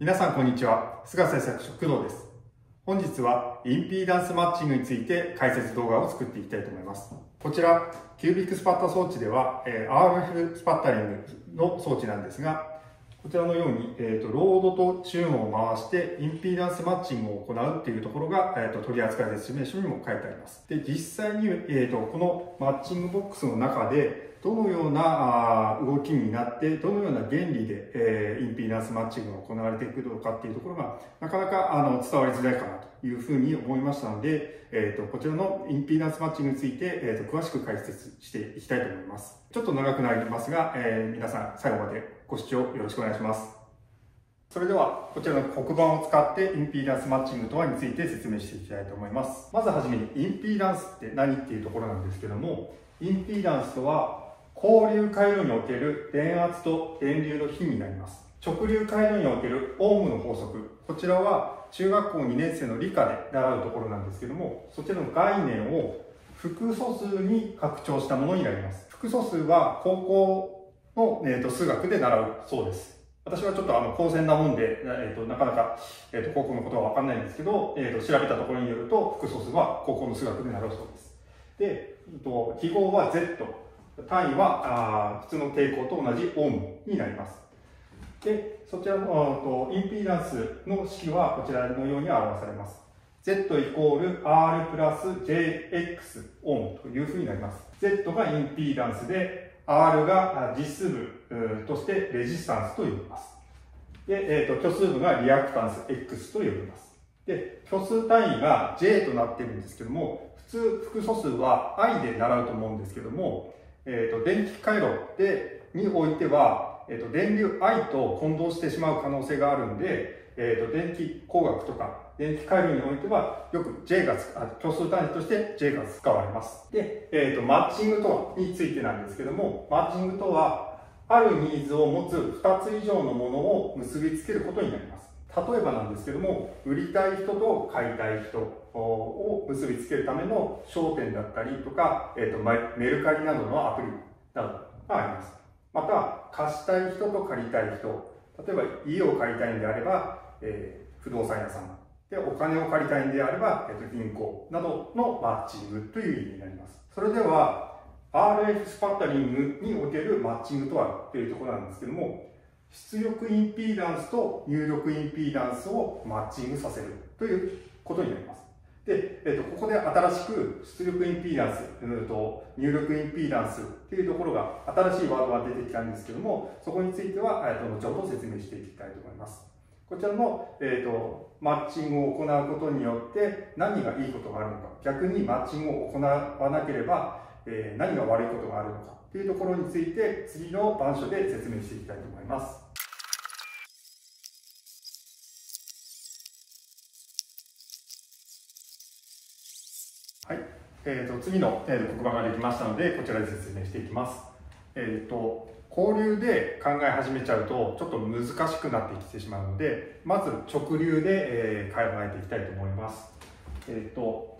皆さんこんにちは。菅製作所工藤です。本日はインピーダンスマッチングについて解説動画を作っていきたいと思います。こちら、キュービックスパッタ装置では、え RF スパッタリングの装置なんですが、こちらのように、えーと、ロードとチューンを回してインピーダンスマッチングを行うっていうところが、えーと、取扱説明書にも書いてあります。で、実際に、えーと、このマッチングボックスの中で、どのような動きになって、どのような原理で、えー、インピーダンスマッチングが行われていくのかっていうところが、なかなかあの伝わりづらいかなというふうに思いましたので、えーと、こちらのインピーダンスマッチングについて、えーと、詳しく解説していきたいと思います。ちょっと長くなりますが、えー、皆さん最後までご視聴よろしくお願いします。それでは、こちらの黒板を使ってインピーダンスマッチングとはについて説明していきたいと思います。まずはじめに、インピーダンスって何っていうところなんですけども、インピーダンスとは、交流回路における電圧と電流の比になります。直流回路におけるオームの法則。こちらは中学校2年生の理科で習うところなんですけども、そちらの概念を複素数に拡張したものになります。複素数は高校の、えーと、数学で習うそうです。私はちょっとあの高専なもんで、えーと、なかなか、えーと、高校のことはわかんないんですけど、えー、と調べたところによると複素数は高校の数学で習うそうです。で、えー、と記号は Z。単位はあ普通の抵抗と同じオームになります。で、そちらのインピーダンスの式はこちらのように表されます。Z イコール R プラス JX オームというふうになります。Z がインピーダンスで、R が実数部としてレジスタンスと呼びます。で、えーと、虚数部がリアクタンス X と呼びます。で、虚数単位が J となってるんですけども、普通複素数は I で習うと思うんですけども、えーと、電気回路でにおいては、えーと、電流 I と混同してしまう可能性があるんで、えーと、電気工学とか電気回路においてはよく J があ共数単位として J が使われます。で、えー、とマッチングとはについてなんですけども、マッチングとはあるニーズを持つ2つ以上のものを結びつけることになります。例えばなんですけども、売りたい人と買いたい人を結びつけるための商店だったりとか、えーと、メルカリなどのアプリなどがあります。また、貸したい人と借りたい人、例えば家を借りたいんであれば、えー、不動産屋さんで、お金を借りたいんであれば、えーと、銀行などのマッチングという意味になります。それでは、RF スパッタリングにおけるマッチングとはというところなんですけども、出力インピーダンスと入力インピーダンスをマッチングさせるということになります。で、えっと、ここで新しく出力インピーダンス、うんと、入力インピーダンスっていうところが、新しいワードが出てきたんですけども、そこについては、えっと、後ほど説明していきたいと思います。こちらの、えっと、マッチングを行うことによって何がいいことがあるのか、逆にマッチングを行わなければ、えー、何が悪いことがあるのかというところについて次の板書で説明していきたいと思います。はい、えーと、次の、えー、黒板ができましたのでこちらで説明していきます。えーと、交流で考え始めちゃうとちょっと難しくなってきてしまうのでまず直流で、えー、考えていきたいと思います。えーと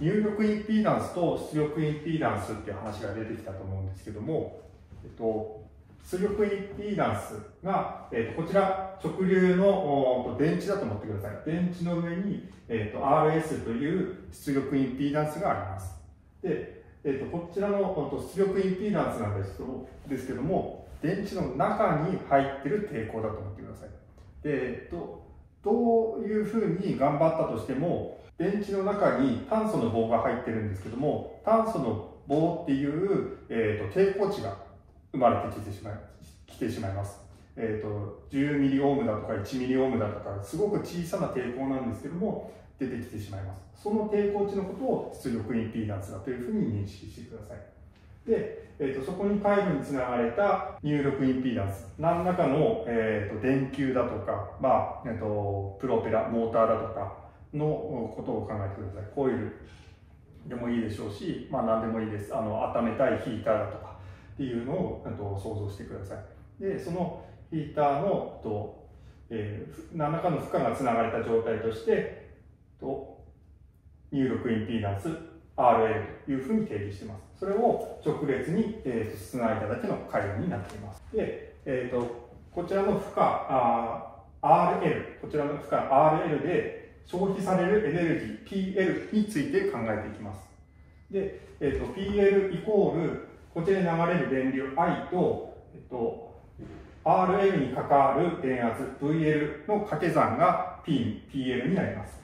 入力インピーダンスと出力インピーダンスっていう話が出てきたと思うんですけども、えっと、出力インピーダンスが、えっと、こちら直流の電池だと思ってください。電池の上に、えっと、RS という出力インピーダンスがあります。で、えっと、こちらの出力インピーダンスなんですけどですけども、電池の中に入ってる抵抗だと思ってください。で、えっと、どういうふうに頑張ったとしても、電池の中に炭素の棒が入ってるんですけども、炭素の棒っていう、えーと、抵抗値が生まれてきてしまい来てしまいます。えーと、10ミリオームだとか1ミリオームだとか、すごく小さな抵抗なんですけども、出てきてしまいます。その抵抗値のことを出力インピーダンスだというふうに認識してください。で、えーと、そこに回路につながれた入力インピーダンス、何らかの、えー、と電球だとか、まあえー、とプロペラ、モーターだとか、のことを考えてください。コイルでもいいでしょうし、まあ何でもいいです。あの、温めたいヒーターだとかっていうのをと想像してください。で、そのヒーターのと、えー、何らかの負荷がつながれた状態として、と入力インピーダンス RL というふうに定義しています。それを直列に、えー、つないだだけの回路になっています。で、えーと、こちらの負荷あ RL、こちらの負荷 RL で消費されるエネルギー PL について考えていきます。で、え、ー、と、PL イコール、こちらに流れる電流 I と、えっ、ー、と、RL に関わる電圧 VL の掛け算が P、PL になります。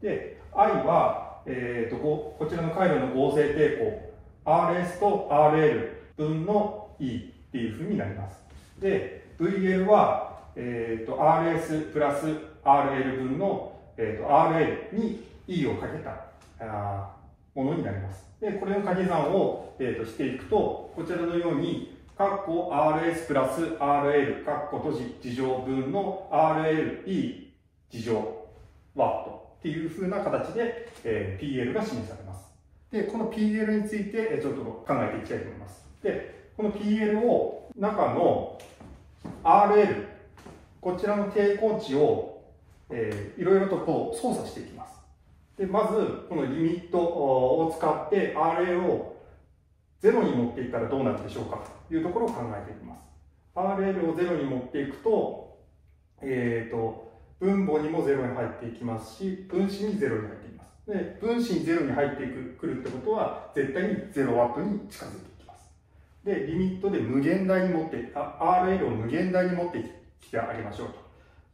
で、I は、えっ、ー、とこ、こちらの回路の合成抵抗、RS と RL 分の E っていうふうになります。で、VL は、えっ、ー、と、RS プラス RL 分の、えっ、ー、と、RL に E をかけたあものになります。で、これの掛け算を、えーと、していくと、こちらのように、括弧 RS プラス RL、括弧閉じ、事乗分の RLE 事乗ワットっていう風な形で、えー、PL が示されます。で、この PL について、ちょっと考えていきたいと思います。で、この PL を中の RL、こちらの抵抗値を、えー、いろいろとこう操作していきます。で、まず、このリミットを使って RA を0に持っていったらどうなるでしょうかというところを考えていきます。RL を0に持っていくと、えっ、ー、と、分母にも0に入っていきますし、分子に0に入っていきます。で、分子に0に入ってくるってことは、絶対に0ワットに近づいていきます。で、リミットで無限大に持って、RL を無限大に持ってきてあげましょうと。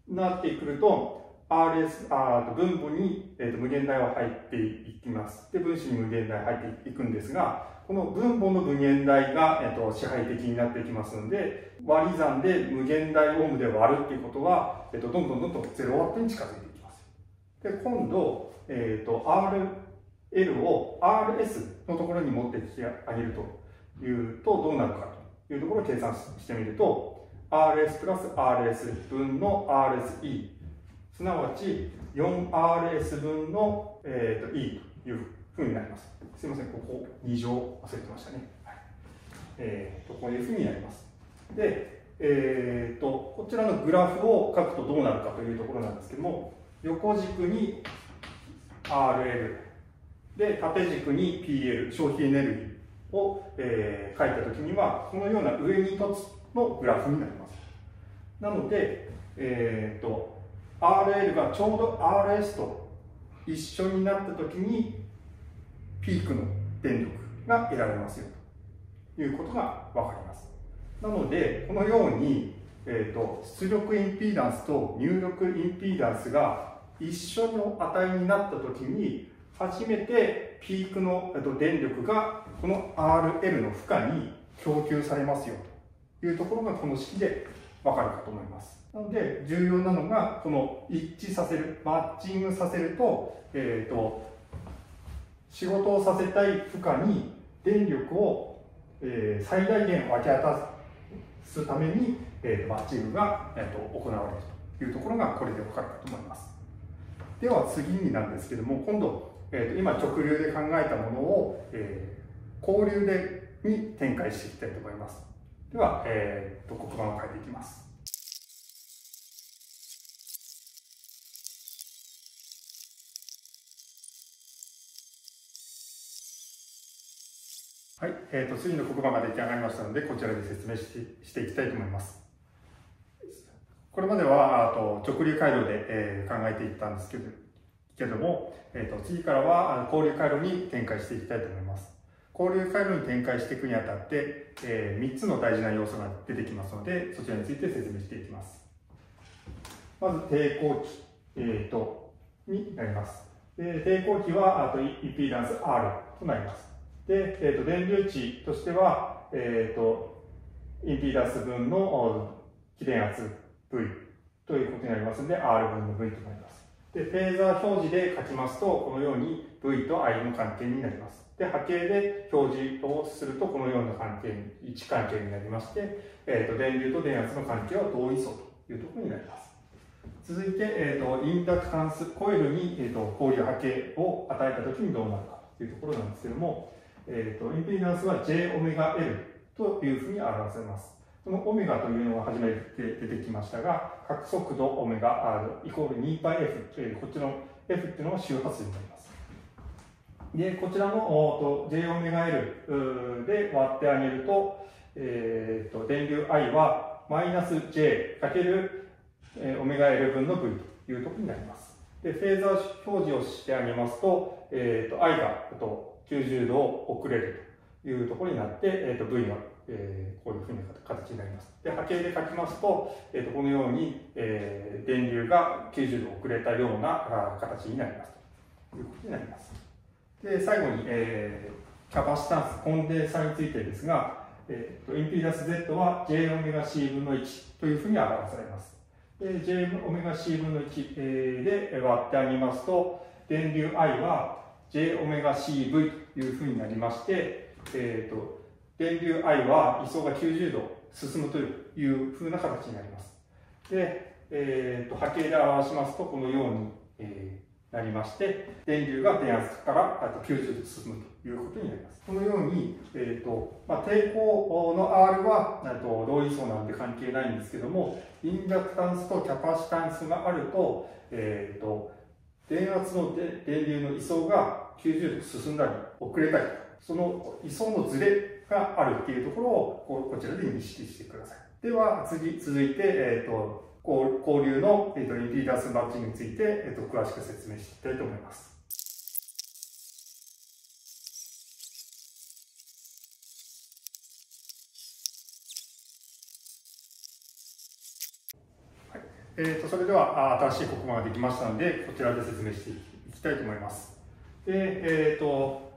なってくると、RS、あと分母に、えー、と無限大は入っていきます。で、分子に無限大入っていくんですが、この分母の無限大が、えー、と支配的になっていきますので、割り算で無限大オームで割るっていうことは、えー、とどんどんどんどん0ワットに近づいていきます。で、今度、えっ、ー、と、RL を RS のところに持ってきてあげるというと、どうなるかというところを計算してみると、RS プラス RS 分の RSE すなわち 4rs 分の、えーと、E というふうになります。すいません、ここ2乗忘れてましたね。えーと、こういうふうになります。で、えーと、こちらのグラフを書くとどうなるかというところなんですけども、横軸に RL で縦軸に PL 消費エネルギーを、えー、書いたときにはこのような上に1つのグラフになります。なので、えーと RL がちょうど RS と一緒になった時にピークの電力が得られますよということが分かります。なので、このように、えーと、出力インピーダンスと入力インピーダンスが一緒の値になった時に初めてピークのえー、と電力がこの RL の負荷に供給されますよというところがこの式でわかるかと思います。なので、重要なのが、この一致させる、マッチングさせると、えっ、ー、と、仕事をさせたい負荷に電力を、えー、最大限分け渡すために、えー、マッチングが、えーと、行われるというところがこれで分かるかと思います。では次になんですけども、今度、えーと、今直流で考えたものを、えー、交流でに展開していきたいと思います。では、えーと、黒板を変えていきます。はい、えーと、次の黒板が出来上がりましたので、こちらで説明してしていきたいと思います。これまではあと直流回路で、えー、考えていったんですけどけども、えーと、次からは交流回路に展開していきたいと思います。交流回路に展開していくにあたって、えー、3つの大事な要素が出てきますので、そちらについて説明していきます。まず、抵抗器、えーと、になります。で抵抗器はあとインピーダンス R となります。で、えーと、電流値としては、えーと、インピーダンス分の起電圧 V ということになりますので、R 分の V となります。で、フェーザー表示で書きますと、このように V と I の関係になります。で、波形で表示をすると、このような関係に、位置関係になりまして、えーと、電流と電圧の関係は同位相というところになります。続いて、えーと、インダクタンス、コイルに、えーと、交流波形を与えたときにどうなるかというところなんですけれども、えーと、インピーダンスは J オメガ L というふうに表せます。このオメガというのは初めて出てきましたが、角速度オメガ R イコール 2πF という、こっちの F っていうのが周波数になります。で、こちらの J オメガ L で割ってあげると、えーと、電流 I はマイナス j かけるオメガ L 分の V というところになります。で、フェーザー表示をしてあげますと、えっ、ー、と、I がと90度遅れるというところになって、え、ー、と、V が、えー、こういうふうな形になります。で、波形で書きますと、え、ー、と、このように、えー、電流が90度遅れたような形になりますということになります。で、最後に、えー、キャパシタンス、コンデンサについてですが、えーと、インピーダンス Z は Jωc 分の1というふうに表されます。で Jωc 分の1で割ってあげますと、電流 I は JωcV というふうになりまして、えーと、電流 I は位相が90度進むというふうな形になります。で、えーと、波形で表しますと、このように、えー、なりまして、電流が電圧からあと90度進むということになります。このように、えーとまあ、抵抗の R はと同位相なんで関係ないんですけども、インダクタンスとキャパシタンスがあると、えーと、電圧の電流の位相が90度進んだり遅れたり、その位相のズレがあるっていうところをここちらで認識してください。では次、続いて、えーと、交流の、えーと、インピーダンスマッチングについて、えーと詳しく説明していきたいと思います。えーと、それでは新しい黒板ができましたので、こちらで説明していきたいと思います。で、えーと、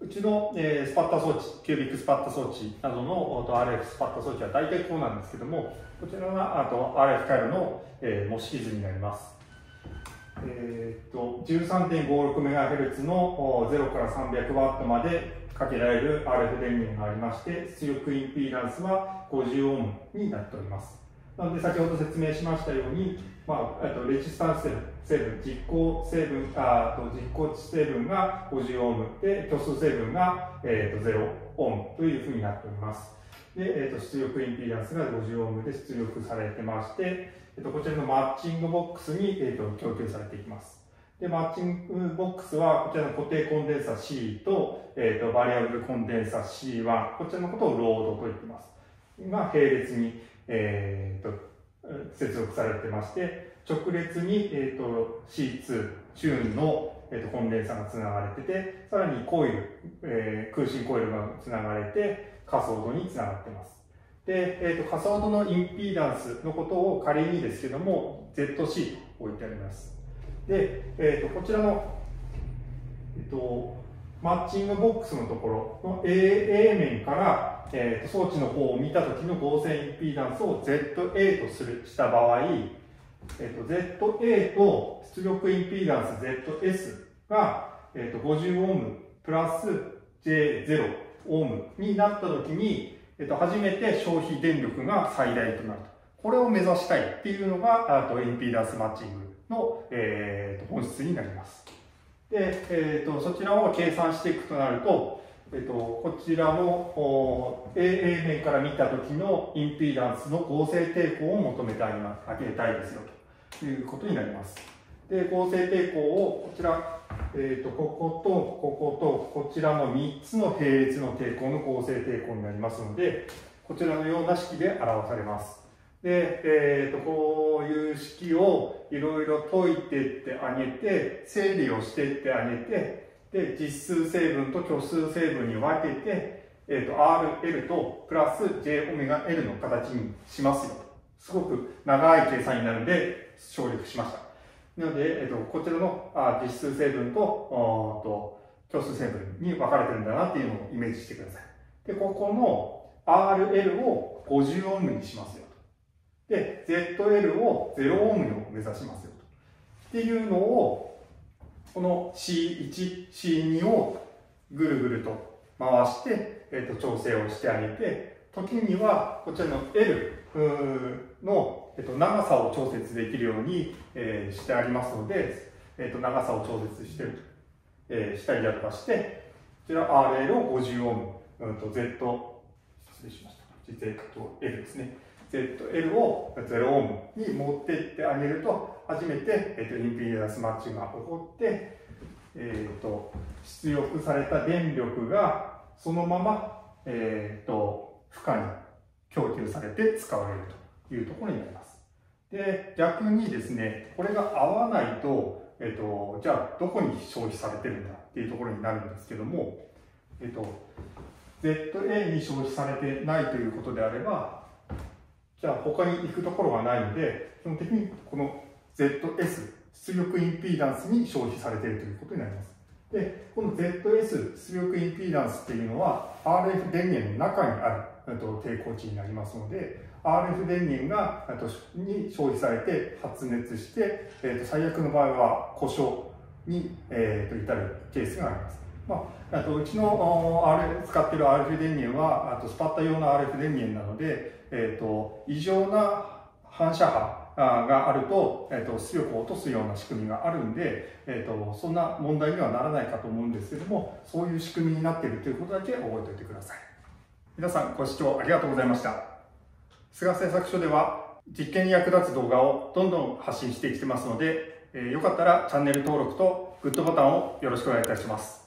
うちの、えー、スパッタ装置、キュービックスパッタ装置などのと RF スパッタ装置は大体こうなんですけども、こちらがあと RF 回路の、えー、模式図になります。えーと、13.56MHz の0から 300W までかけられる RF 電源がありまして、出力インピーダンスは 50Ω になっております。なので、先ほど説明しましたように、まあ、とレジスタンス成分、実行成分、あと実行値成分が50オームで、虚数成分が、えー、と0オームというふうになっております。で、えー、と出力インピーダンスが50オームで出力されてまして、えー、とこちらのマッチングボックスに、えー、と供給されていきます。で、マッチングボックスは、こちらの固定コンデンサ C と、えっ、ー、と、バリアブルコンデンサ C1、こちらのことをロードと言っています。が並列に、えー、と接続されてまして、直列に、えーと、C2、チューンの、えーと、コンデンサがつながれてて、さらにコイル、えー、空心コイルがつながれて、仮想度につながってます。で、えーと、仮想度のインピーダンスのことを仮にですけども、ZC と置いてあります。で、えー、とこちらの、えっ、ー、と、マッチングボックスのところの A, A 面からえーと、装置の方を見た時の合成インピーダンスを ZA とするした場合、えーと、ZA と出力インピーダンス ZS が、えーと、50オームプラス J0 オームになった時に、えー、と初めて消費電力が最大となると。これを目指したいっていうのが、あとインピーダンスマッチングの、えー、と本質になります。で、えー、とそちらを計算していくとなると、えっと、こちらの A 面から見た時のインピーダンスの合成抵抗を求めてあげたいですよということになります。で、合成抵抗をこちら、えっと、こことこことこちらの3つの並列の抵抗の合成抵抗になりますので、こちらのような式で表されます。で、えーと、こういう式をいろいろ解いてってあげて、整理をしてってあげて、で、実数成分と虚数成分に分けて、えっ、ー、と、RL とプラス JωL の形にしますよ。すごく長い計算になるので、省略しました。なので、えっ、ー、と、こちらのあ実数成分と、おと虚数成分に分かれてるんだなっていうのをイメージしてください。で、ここの RL を50オームにしますよ。で、ZL を0オームに目指しますよと。っていうのを、この C1、C2 をぐるぐると回して、えー、と調整をしてあげて、時にはこちらの L の、えー、と長さを調節できるように、えー、してありますので、えー、と長さを調節してると、えー、したりだとかして、こちら RL を50オーム、うんと Z、失礼しました。ZL ですね。ZL を0オームに持ってってあげると、初めて、えーと、インピーダンスマッチングが起こって、えーと、出力された電力がそのまま、えーと、負荷に供給されて使われるというところになります。で、逆にですね、これが合わないと、えっと、じゃあどこに消費されてるんだっていうところになるんですけども、えっと、ZA に消費されてないということであれば、じゃあ他に行くところがないので、基本的にこの ZS、出力インピーダンスに消費されているということになります。で、この ZS、出力インピーダンスっていうのは RF 電源の中にある抵抗値になりますので、RF 電源がに消費されて発熱して、えー、と最悪の場合は故障に、えー、と至るケースがあります。まあ、あとうちの R 使っている RF 電源はあとスパッタ用の RF 電源なので、えーと、異常な反射波があると、えーと、出力を落とすような仕組みがあるんで、えーと、そんな問題にはならないかと思うんですけどもそういう仕組みになっているということだけ覚えておいてください。皆さんご視聴ありがとうございました。菅製作所では実験に役立つ動画をどんどん発信してきてますので、えー、よかったらチャンネル登録とグッドボタンをよろしくお願いいたします。